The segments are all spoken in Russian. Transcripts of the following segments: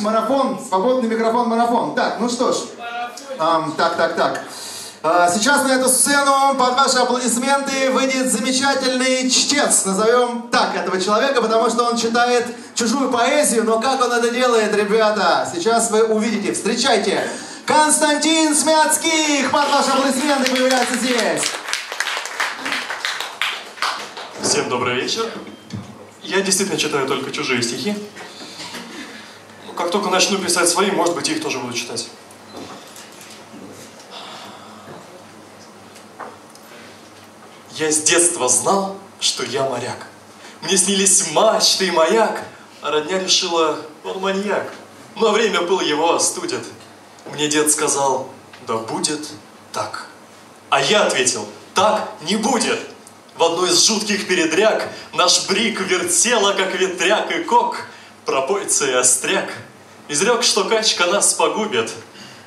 Марафон, свободный микрофон, марафон. Так, ну что ж. Ам, так, так, так. А, Сейчас на эту сцену под ваши аплодисменты выйдет замечательный чтец. Назовем так этого человека, потому что он читает чужую поэзию. Но как он это делает, ребята? Сейчас вы увидите. Встречайте. Константин Смятских под ваши аплодисменты появляется здесь. Всем добрый вечер. Я действительно читаю только чужие стихи. Как только начну писать свои, может быть, их тоже буду читать. Я с детства знал, что я моряк. Мне снились мачты и маяк, а родня решила, он маньяк. Но время был его остудит. Мне дед сказал, да будет так. А я ответил, так не будет. В одной из жутких передряг наш брик вертела, как ветряк и кок, пропойца и остряк. Изрек, что качка нас погубит.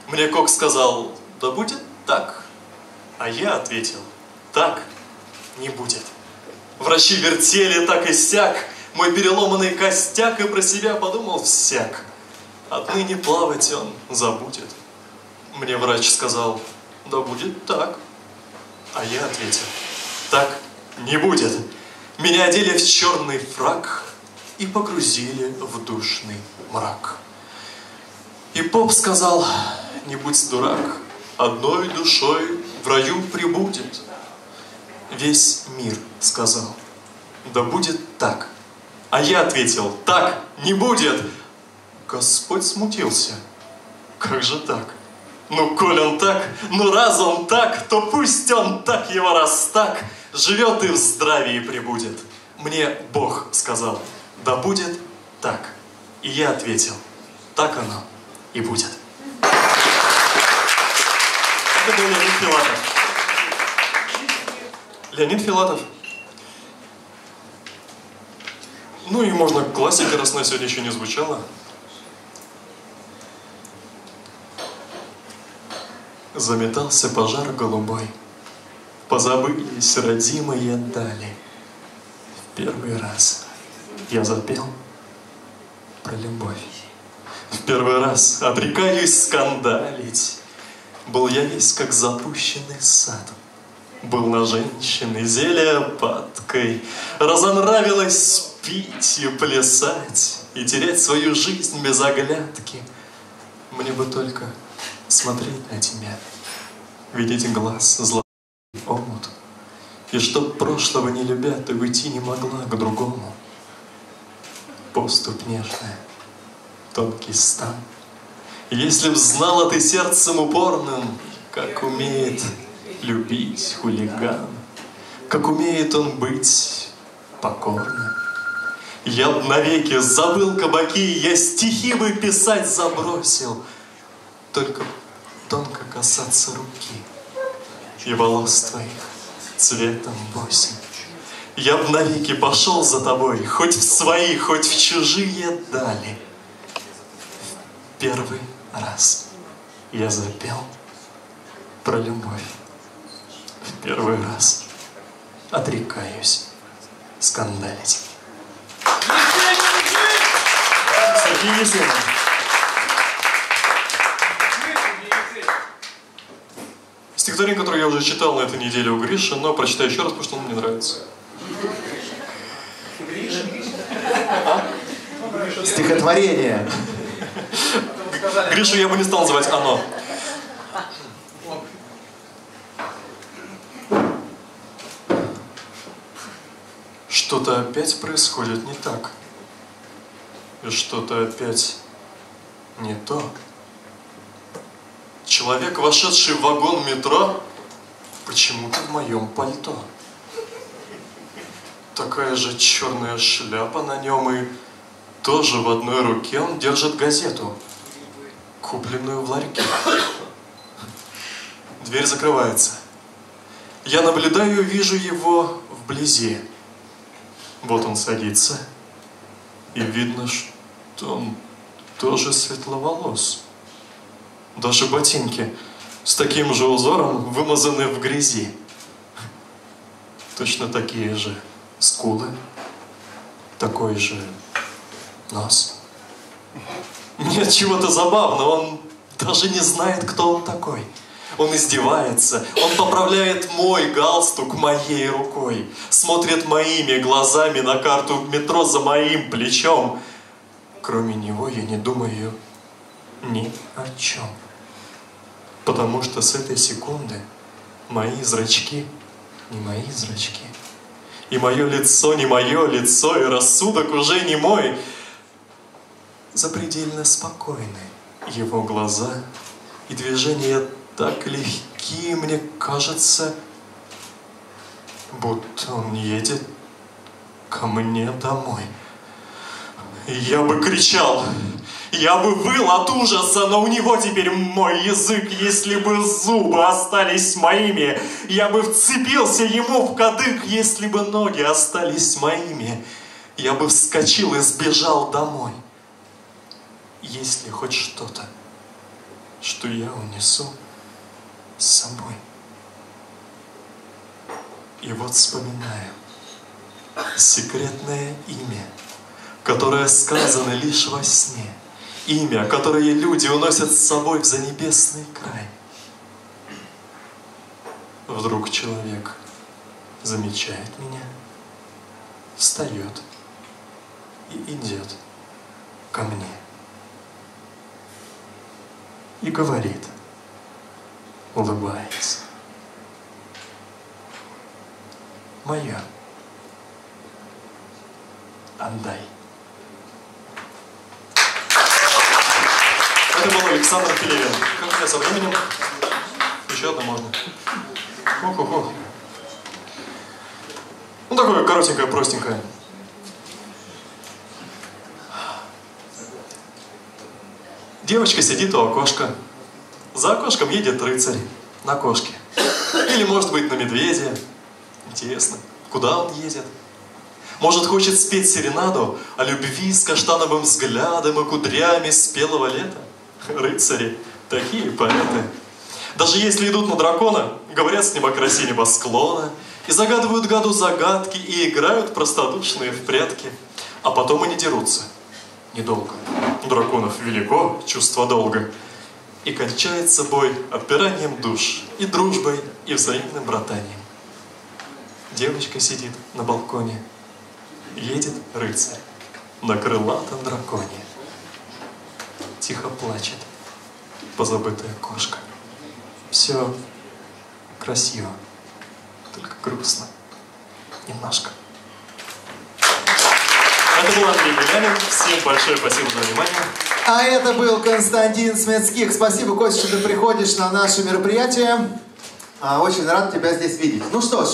Мне кок сказал, да будет так. А я ответил, так не будет. Врачи вертели так и сяк, мой переломанный костяк, и про себя подумал всяк. Отныне плавать он забудет. Мне врач сказал, да будет так. А я ответил, так не будет. Меня одели в черный фрак и погрузили в душный мрак. И поп сказал, не будь дурак, одной душой в раю прибудет. Весь мир сказал, да будет так. А я ответил, так не будет. Господь смутился. Как же так? Ну, коль он так, ну раз он так, то пусть он так его раз так живет и в здравии прибудет. Мне Бог сказал, да будет так. И я ответил, так оно и будет. Это был Леонид Филатов. Леонид Филатов. Ну и можно классика, раз она сегодня еще не звучала. Заметался пожар голубой, Позабылись родимые дали. В первый раз я запел про любовь. В первый раз отрекаюсь скандалить. Был я весь как запущенный сад. Был на женщины зелья падкой. Разонравилось пить и плясать И терять свою жизнь без оглядки. Мне бы только смотреть на тебя, Видеть глаз злой омут. И чтоб прошлого не любя, ты уйти не могла к другому. Поступ нежная, тонкий стан. Если б знала ты сердцем упорным, Как умеет любить хулиган, Как умеет он быть покорным. Я б навеки забыл кабаки, Я стихи бы писать забросил, Только тонко касаться руки И волос твоих цветом восемь. Я б навеки пошел за тобой, Хоть в свои, хоть в чужие дали. Первый раз я запел про любовь. В первый раз отрекаюсь скандалить. Стихотворение, которое я уже читал на этой неделе у Гриши, но прочитаю еще раз, потому что оно мне нравится. Стихотворение. Гришу я бы не стал называть «оно». Что-то опять происходит не так. И что-то опять не то. Человек, вошедший в вагон метро, почему-то в моем пальто. Такая же черная шляпа на нем и тоже в одной руке он держит газету, купленную в ларьке. Дверь закрывается. Я наблюдаю вижу его вблизи. Вот он садится, и видно, что он тоже светловолос. Даже ботинки с таким же узором вымазаны в грязи. Точно такие же скулы, такой же нос. Нет чего-то забавного, он даже не знает, кто он такой. Он издевается, он поправляет мой галстук моей рукой, смотрит моими глазами на карту в метро за моим плечом. Кроме него я не думаю ни о чем. Потому что с этой секунды мои зрачки не мои зрачки. И мое лицо не мое лицо, и рассудок уже не мой. Запредельно спокойны его глаза, и движения так легки, мне кажется, будто он едет ко мне домой. Я бы кричал, я бы выл от ужаса, но у него теперь мой язык, если бы зубы остались моими. Я бы вцепился ему в кадык, если бы ноги остались моими. Я бы вскочил и сбежал домой. Есть ли хоть что-то, что я унесу с собой? И вот вспоминаю секретное имя, которое сказано лишь во сне – имя, которое люди уносят с собой в занебесный край. Вдруг человек замечает меня, встает и идет ко мне. И говорит, улыбается. Моя. Отдай. Это был Александр Пелевин. Как меня со временем? Еще одна можно. Хо-хо-хо. Ну, такое коротенькое, простенькое. Девочка сидит у окошка. За окошком едет рыцарь на кошке. Или, может быть, на медведе. Интересно, куда он едет? Может, хочет спеть серенаду о любви с каштановым взглядом и кудрями спелого лета? рыцари, такие поэты. Даже если идут на дракона, говорят с ним о красе небосклона, и загадывают гаду загадки, и играют простодушные в прятки, а потом они дерутся. Недолго. У драконов велико чувство долга. И кончается бой отпиранием душ, и дружбой, и взаимным братанием. Девочка сидит на балконе, едет рыцарь на крылатом драконе тихо плачет позабытая кошка. Все красиво, только грустно. Немножко. Был Андрей Белянин. Всем большое спасибо за внимание. А это был Константин Смецких. Спасибо, Костя, что ты приходишь на наше мероприятие. А, очень рад тебя здесь видеть. Ну что ж,